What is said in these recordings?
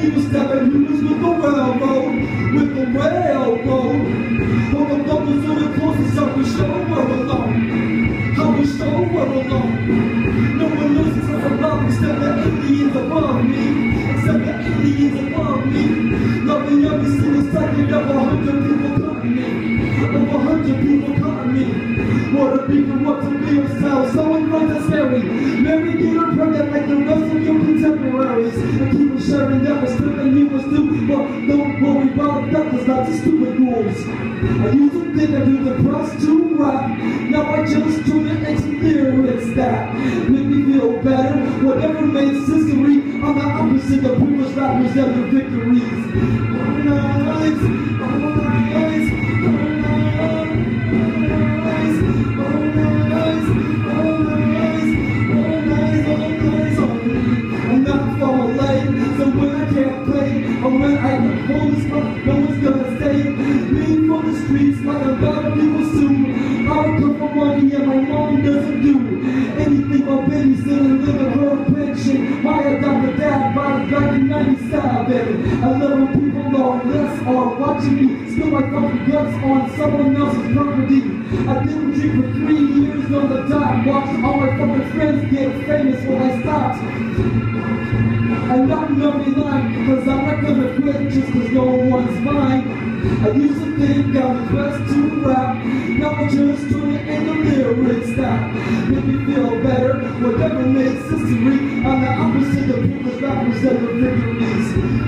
he was stepping, he was with the railroad, with the railroad. Hold the vocals so the closest up, we show we're alone. How we show we're alone. No one loses us above, except the aliens above me. Except the aliens above me. Loving every single second of a hundred people cutting me. Of a hundred people cutting me. What a people want to be themselves. Someone runs a scary. Mary get her pregnant like the rest of your contemporaries. Sharing that was something you must do. But don't worry about that, cause not the stupid rules. I used to think I do the press to rap. Now I just into lyrics that make me feel better. Whatever makes history, I'm the opposite of previous rappers and the victories. Harmonize, I can't play, or when I get homeless, no one's gonna save me from the streets like a lot of people soon. I come for money and my mom doesn't do anything my but babysitting, living her pension. My adopted dad bought back in 97. I love when people on this are watching me spill my fucking guts on someone else's property. I didn't drink for three years on the dot. Watched all my fucking friends get famous when I stopped. I'm not loving line, cause I'm not gonna quit just cause no one's mine. I used to think I was best to rap, now I'm just doing it in the lyrics that make me feel better. Whatever makes history, I'm the opposite of previous rappers and the victories.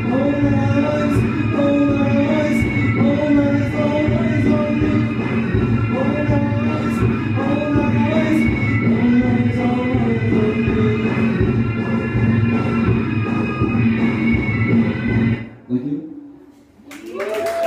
Amém.